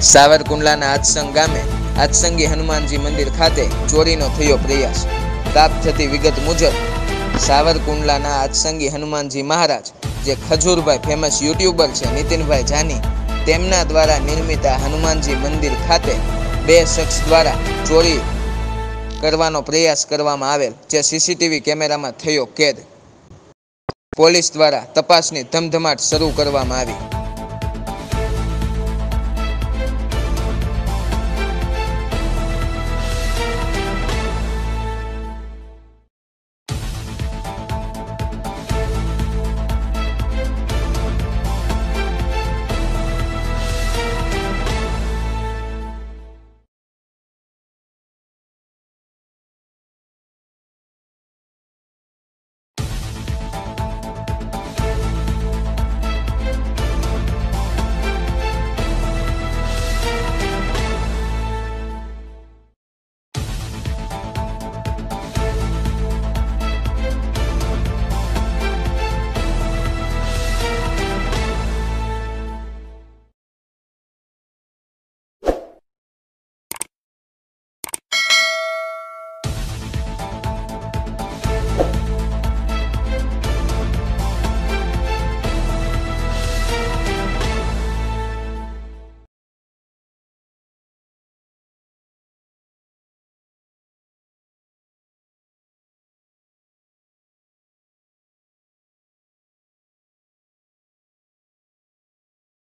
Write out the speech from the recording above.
સાવરકુંડલાના આત્સંગ ગામે આતસંગી હનુમાનજી મંદિર ખાતે ચોરીનો થયો પ્રયાસ. પ્રાપ્ત થતી વિગત મુજબ, સાવરકુંડલાના આત્સંગી હનુમાનજી મહારાજ, જે ખજૂરભાઈ ફેમસ યુટ્યુબર છે નીતિનભાઈ જાની, તેમના દ્વારા નિર્મિત આ હનુમાનજી મંદિર ખાતે બે શખ્સ દ્વારા ચોરી કરવાનો પ્રયાસ કરવામાં આવેલ, જે સીસીટીવી કેમેરામાં થયો કેદ. પોલીસ દ્વારા તપાસની ધમધમાટ શરૂ કરવામાં આવી.